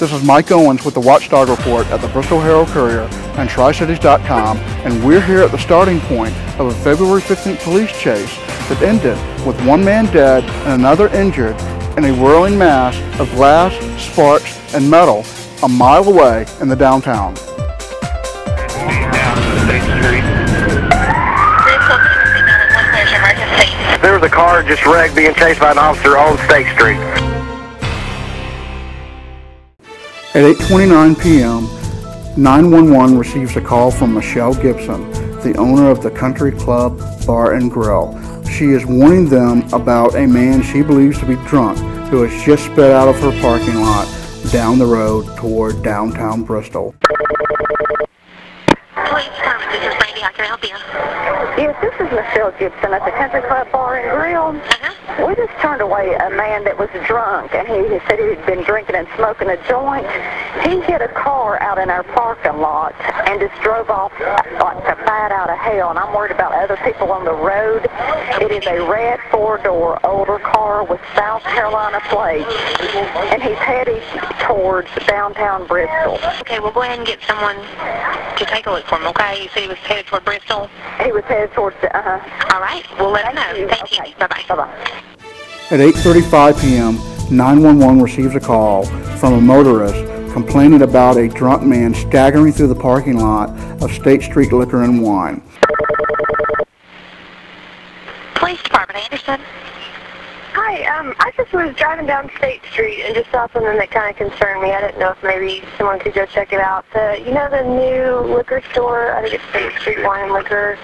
This is Mike Owens with the Watchdog Report at the Bristol Herald Courier and TriCities.com, and we're here at the starting point of a February 15th police chase that ended with one man dead and another injured in a whirling mass of glass, sparks, and metal a mile away in the downtown. There was a car just wrecked being chased by an officer on State Street. At 8.29 p.m., 911 receives a call from Michelle Gibson, the owner of the Country Club Bar and Grill. She is warning them about a man she believes to be drunk who has just sped out of her parking lot down the road toward downtown Bristol. Police Department, this is Brandy. How can I help you? Yes, this is Michelle Gibson at the Country Club Bar and Grill. Uh-huh. We just turned away a man that was drunk, and he said he'd been drinking and smoking a joint. He hit a car out in our parking lot and just drove off like a fight out of hell, and I'm worried about other people on the road. It is a red four-door older car with South Carolina plates, and he's heading towards downtown Bristol. Okay, we'll go ahead and get someone to take a look for him, okay? You said he was headed toward Bristol? He was headed towards the, uh-huh. All right, we'll let him know. Thank Okay. you. Bye-bye. Bye-bye. At 8.35 p.m., 911 receives a call from a motorist complaining about a drunk man staggering through the parking lot of State Street Liquor and Wine. Police Department, Anderson. Hi, um, I just was driving down State Street and just saw something that kind of concerned me. I didn't know if maybe someone could go check it out. The, you know the new liquor store? I think it's State Street Wine and Liquor,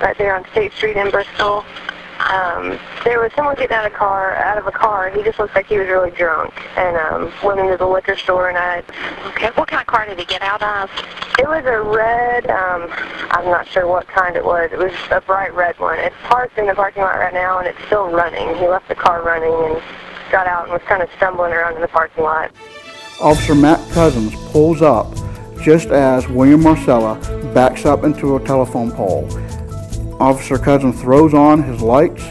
right there on State Street in Bristol. Um, there was someone getting out of car, out of a car. He just looked like he was really drunk, and um, went into the liquor store. And I, Okay, what kind of car did he get out of? it was a red. Um, I'm not sure what kind it was. It was a bright red one. It's parked in the parking lot right now, and it's still running. He left the car running and got out and was kind of stumbling around in the parking lot. Officer Matt Cousins pulls up just as William Marcella backs up into a telephone pole. Officer Cousins throws on his lights,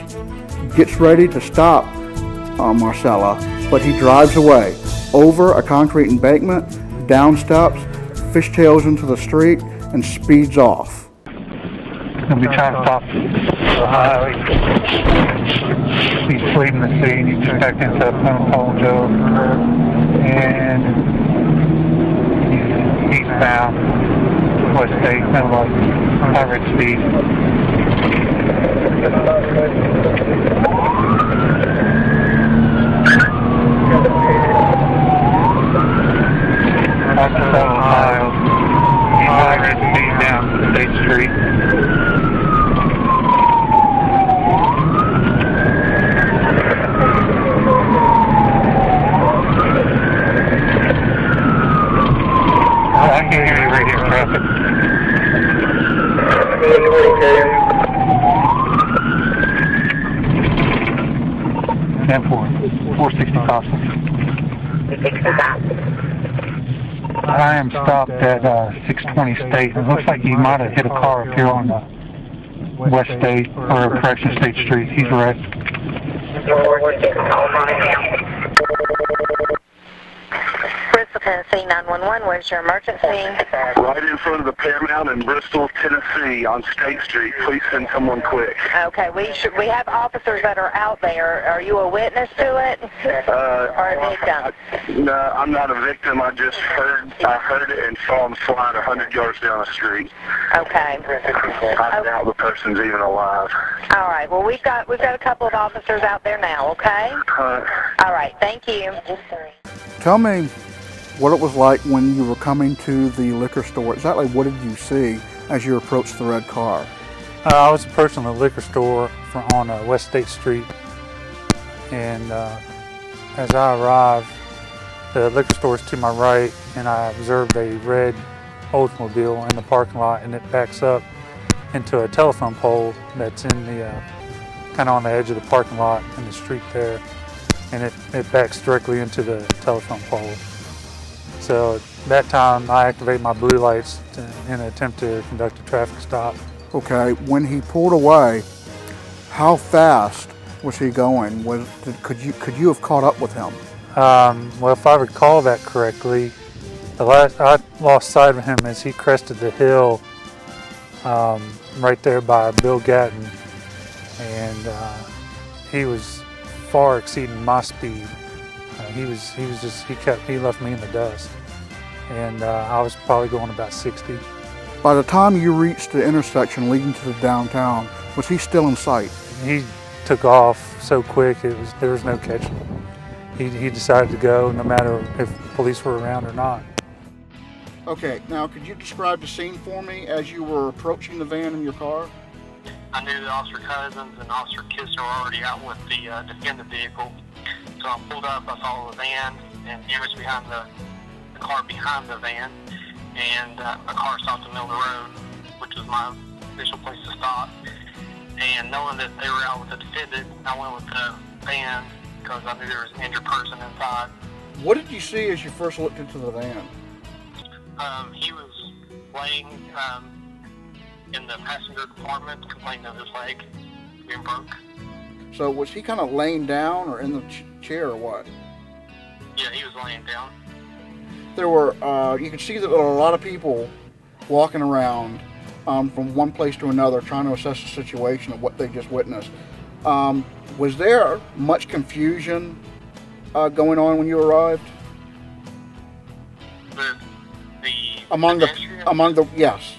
gets ready to stop uh, Marcella, but he drives away over a concrete embankment, down steps, fishtails into the street, and speeds off. Gonna be trying to stop the highway. He's fleeing the scene. He's back into Pensacola Joe. And he's eastbound, West State, kind of like average speed. After seven miles, he's average speed down State Street. I can hear you right here, traffic. Sixty possible. I am stopped at uh, 620 State. It looks like he might have hit a car up here on the West State, or correction, State Street. He's wrecked. Bristol, Tennessee 911. Where's your emergency? Right in front of the Paramount in Bristol, Tennessee on State Street. Please send someone quick. Okay, we should, we have officers that are out there. Are you a witness to it? Uh, Or a victim? no, I'm not a victim. I just heard I heard it and saw him slide 100 yards down the street. Okay. I doubt the person's even alive. All right. Well, we've got we've got a couple of officers out there now. Okay. Uh, All right. Thank you. Tell me what it was like when you were coming to the liquor store. Exactly what did you see as you approached the red car? Uh, I was approaching the liquor store on uh, West State Street, and uh, as I arrived, the liquor store is to my right, and I observed a red Oldsmobile in the parking lot, and it backs up into a telephone pole that's in the uh, kind of on the edge of the parking lot in the street there, and it, it backs directly into the telephone pole. So at that time, I activate my blue lights to, in an attempt to conduct a traffic stop. Okay, when he pulled away, how fast was he going? Was did, could you could you have caught up with him? Um, well, if I recall that correctly, the last I lost sight of him as he crested the hill um, right there by Bill Gatton, and uh, he was far exceeding my speed. He was he was just he kept he left me in the dust, and uh, I was probably going about 60. By the time you reached the intersection leading to the downtown, was he still in sight? He took off so quick it was there was no catching. him. He, he decided to go no matter if police were around or not. Okay, now could you describe the scene for me as you were approaching the van in your car? I knew that Officer Cousins and Officer Kistner were already out with the uh, defendant vehicle. So I pulled up, I saw the van, and he was behind the, the car behind the van. And uh, a car stopped in the middle of the road, which was my official place to stop. And knowing that they were out with the defendant, I went with the van because I knew there was an injured person inside. What did you see as you first looked into the van? Um, he was laying um, in the passenger compartment, complaining of his leg being broke. So was he kind of laying down or in the ch- chair or what? Yeah, he was laying down. There were, uh, you could see that there were a lot of people walking around um, from one place to another trying to assess the situation of what they just witnessed. Um, was there much confusion uh, going on when you arrived? The, the Among the, among the, yes.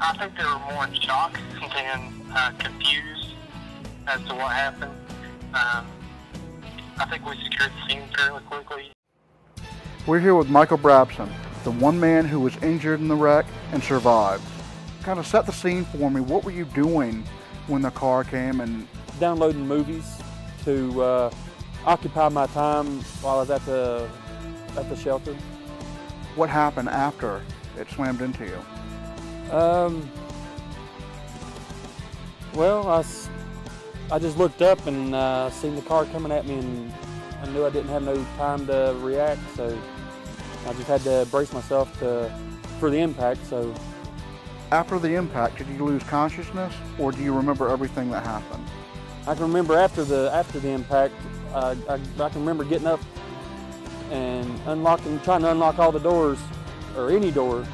I think they were more in shock than uh, confused as to what happened. Um, I think we secured the scene fairly quickly. We're here with Michael Brabson, the one man who was injured in the wreck and survived. Kind of set the scene for me. What were you doing when the car came and downloading movies to uh, occupy my time while I was at the at the shelter. what happened after it slammed into you? Um, well, I, I just looked up and uh, seen the car coming at me, and I knew I didn't have no time to react, so I just had to brace myself to for the impact. So After the impact, did you lose consciousness or do you remember everything that happened? I can remember after the after the impact, uh, I, I can remember getting up and unlocking, trying to unlock all the doors or any door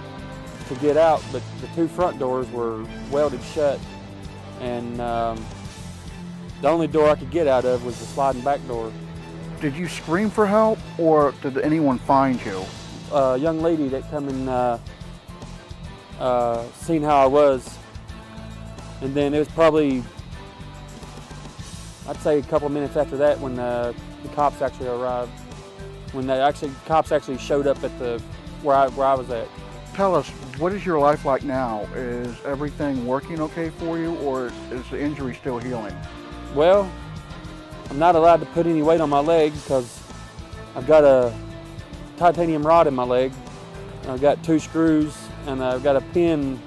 to get out, but the two front doors were welded shut, and um, the only door I could get out of was the sliding back door. Did you scream for help or did anyone find you? A young lady that come and uh, uh, seen how I was, and then it was probably I'd say a couple of minutes after that when uh, the cops actually arrived. When they actually cops actually showed up at the where I where I was at. Tell us, what is your life like now? Is everything working okay for you or is the injury still healing? Well, I'm not allowed to put any weight on my leg because I've got a titanium rod in my leg. I've got two screws and I've got a pin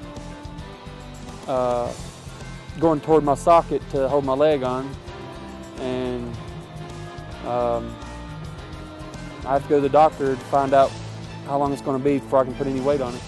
uh, going toward my socket to hold my leg on. And um, I have to go to the doctor to find out how long it's going to be before I can put any weight on it.